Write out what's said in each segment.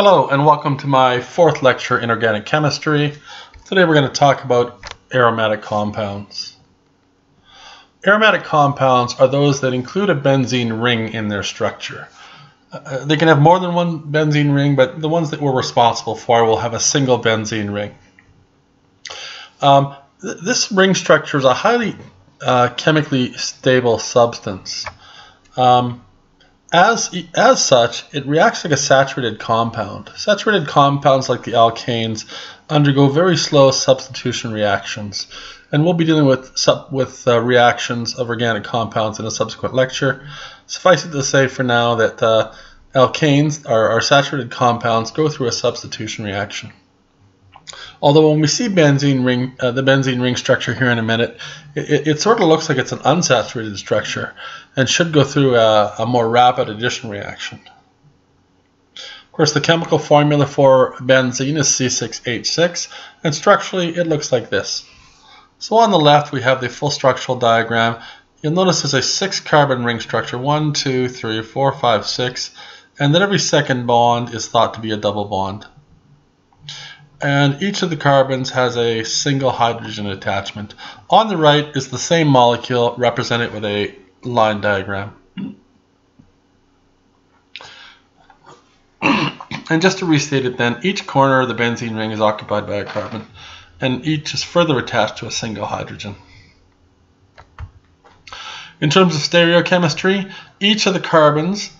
Hello and welcome to my fourth lecture in organic chemistry. Today we're going to talk about aromatic compounds. Aromatic compounds are those that include a benzene ring in their structure. Uh, they can have more than one benzene ring, but the ones that we're responsible for will have a single benzene ring. Um, th this ring structure is a highly uh, chemically stable substance. Um, as, as such, it reacts like a saturated compound. Saturated compounds like the alkanes undergo very slow substitution reactions. And we'll be dealing with, with uh, reactions of organic compounds in a subsequent lecture. Suffice it to say for now that uh, alkanes, or, saturated compounds, go through a substitution reaction. Although when we see benzene ring, uh, the benzene ring structure here in a minute, it, it, sort of looks like it's an unsaturated structure and should go through a, a more rapid addition reaction. Of course, the chemical formula for benzene is C6H6, and structurally it looks like this. So on the left we have the full structural diagram. You'll notice there's a six carbon ring structure, one, two, three, four, five, six, and that every second bond is thought to be a double bond and each of the carbons has a single hydrogen attachment. On the right is the same molecule represented with a line diagram. and just to restate it then, each corner of the benzene ring is occupied by a carbon, and each is further attached to a single hydrogen. In terms of stereochemistry, each of the carbons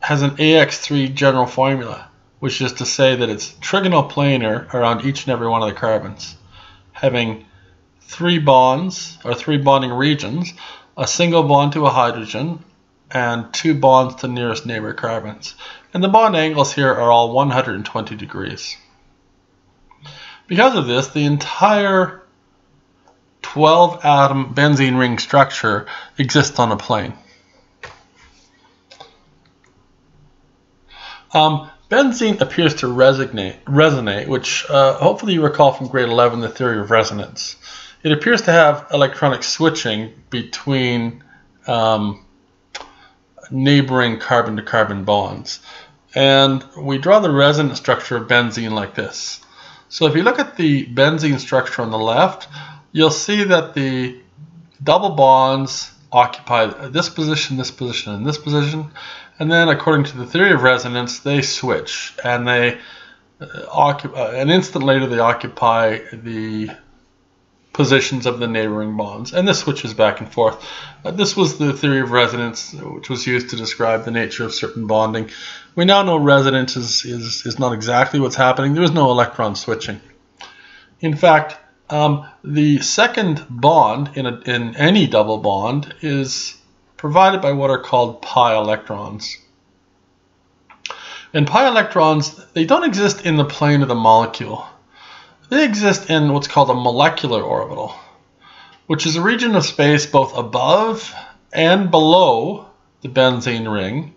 has an AX3 general formula which is to say that it's trigonal planar around each and every one of the carbons, having three bonds or three bonding regions, a single bond to a hydrogen, and two bonds to nearest neighbor carbons. And the bond angles here are all 120 degrees. Because of this, the entire 12 atom benzene ring structure exists on a plane. Um, Benzene appears to resonate, resonate which uh, hopefully you recall from grade 11, the theory of resonance. It appears to have electronic switching between um, neighboring carbon-to-carbon -carbon bonds. And we draw the resonance structure of benzene like this. So if you look at the benzene structure on the left, you'll see that the double bonds occupy this position, this position, and this position. And then, according to the theory of resonance, they switch, and they uh, occupy. Uh, an instant later, they occupy the positions of the neighboring bonds, and this switches back and forth. Uh, this was the theory of resonance, which was used to describe the nature of certain bonding. We now know resonance is, is, is not exactly what's happening. There is no electron switching. In fact, um, the second bond in, a, in any double bond is provided by what are called pi electrons. And pi electrons, they don't exist in the plane of the molecule. They exist in what's called a molecular orbital, which is a region of space both above and below the benzene ring,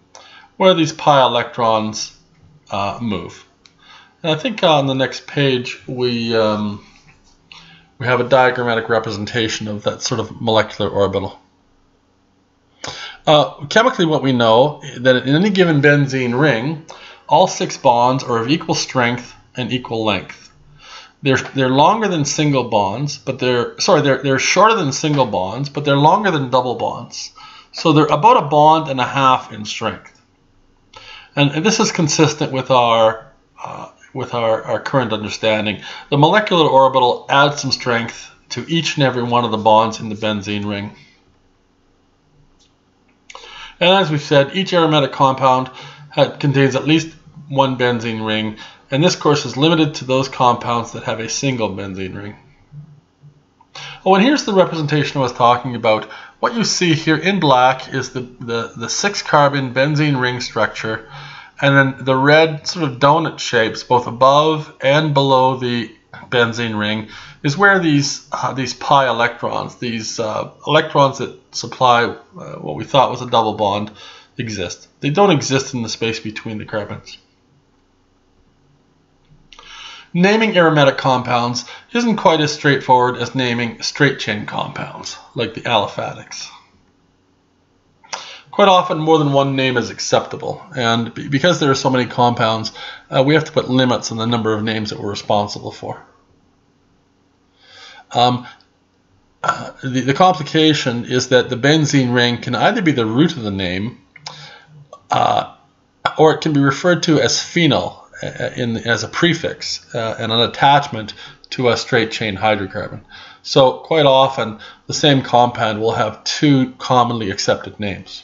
where these pi electrons uh, move. And I think on the next page we um, we have a diagrammatic representation of that sort of molecular orbital. Uh, chemically, what we know that in any given benzene ring, all six bonds are of equal strength and equal length. They're they're longer than single bonds, but they're sorry they're they're shorter than single bonds, but they're longer than double bonds. So they're about a bond and a half in strength. And, and this is consistent with our uh, with our, our current understanding. The molecular orbital adds some strength to each and every one of the bonds in the benzene ring. And as we've said, each aromatic compound contains at least one benzene ring, and this course is limited to those compounds that have a single benzene ring. Oh, and here's the representation I was talking about. What you see here in black is the, the, the six carbon benzene ring structure, and then the red sort of donut shapes both above and below the benzene ring is where these uh, these pi electrons, these uh, electrons that supply uh, what we thought was a double bond, exist. They don't exist in the space between the carbons. Naming aromatic compounds isn't quite as straightforward as naming straight chain compounds, like the aliphatics. Quite often more than one name is acceptable. And because there are so many compounds, uh, we have to put limits on the number of names that we're responsible for. Um, uh, the, the, complication is that the benzene ring can either be the root of the name uh, or it can be referred to as phenyl uh, in, as a prefix uh, and an attachment to a straight chain hydrocarbon. So quite often the same compound will have two commonly accepted names.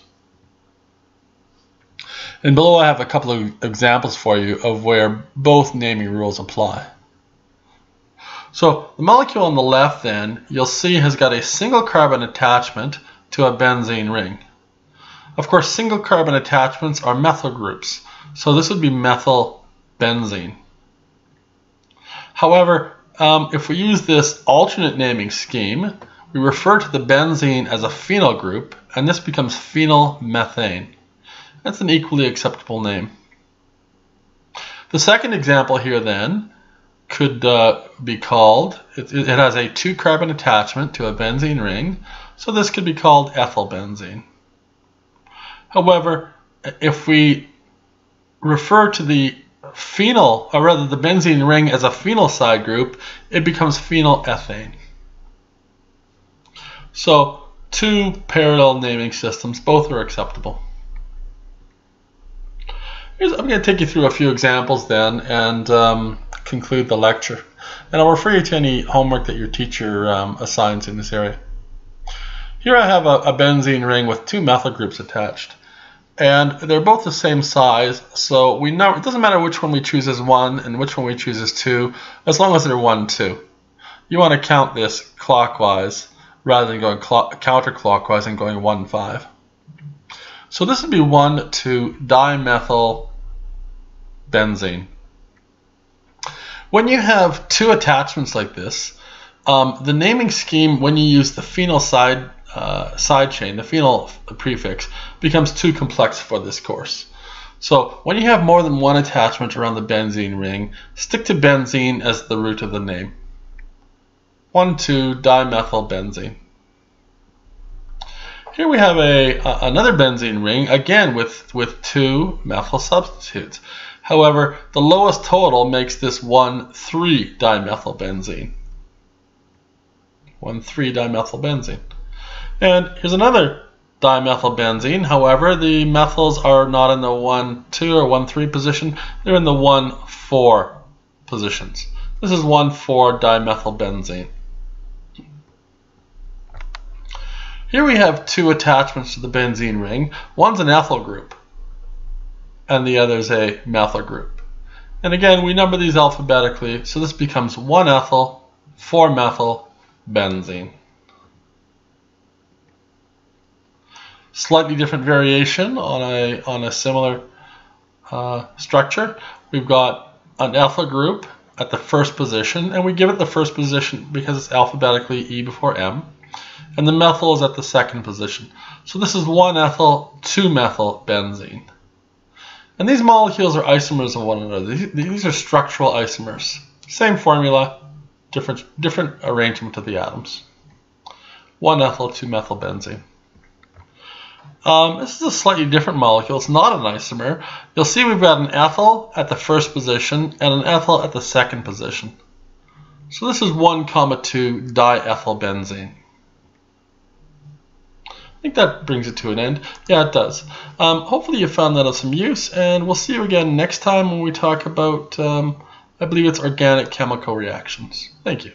And below I have a couple of examples for you of where both naming rules apply. So the molecule on the left then, you'll see has got a single carbon attachment to a benzene ring. Of course, single carbon attachments are methyl groups. So this would be methyl benzene. However, um, if we use this alternate naming scheme, we refer to the benzene as a phenyl group, and this becomes phenyl methane. That's an equally acceptable name. The second example here then could uh, be called, it, it, has a two carbon attachment to a benzene ring, so this could be called ethylbenzene. However, if we refer to the phenyl, or rather the benzene ring as a phenyl side group, it becomes phenylethane. So two parallel naming systems, both are acceptable. Here's, I'm going to take you through a few examples then and um, conclude the lecture. And I'll refer you to any homework that your teacher um, assigns in this area. Here I have a, a benzene ring with two methyl groups attached. And they're both the same size, so we know it doesn't matter which one we choose as 1 and which one we choose as 2, as long as they're 1, 2. You want to count this clockwise rather than going counterclockwise and going 1, 5. So this would be 1, 2 dimethyl benzene. When you have two attachments like this, um, the naming scheme, when you use the phenyl side uh, side chain, the phenyl prefix, becomes too complex for this course. So when you have more than one attachment around the benzene ring, stick to benzene as the root of the name. 1,2-dimethylbenzene. Here we have a, a, another benzene ring, again with, with two methyl substitutes. However, the lowest total makes this 1,3-dimethylbenzene. 1,3-dimethylbenzene. And here's another dimethylbenzene. However, the methyls are not in the 1, 2 or 1, 3 position. They're in the 1, 4 positions. This is 1, 4 dimethylbenzene. Here we have two attachments to the benzene ring. One's an ethyl group, and the other is a methyl group. And again, we number these alphabetically, so this becomes 1 ethyl, 4 methyl, benzene. slightly different variation on a, on a similar uh, structure. We've got an ethyl group at the first position, and we give it the first position because it's alphabetically E before M, and the methyl is at the second position. So this is 1-ethyl, 2-methyl benzene. And these molecules are isomers of one another. These, are structural isomers. Same formula, different, different arrangement of the atoms. 1-ethyl, 2-methyl benzene. Um, this is a slightly different molecule. It's not an isomer. You'll see we've got an ethyl at the first position and an ethyl at the second position. So this is 1 comma 2 diethylbenzene. I think that brings it to an end. Yeah, it does. Um, hopefully you found that of some use, and we'll see you again next time when we talk about, um, I believe it's organic chemical reactions. Thank you.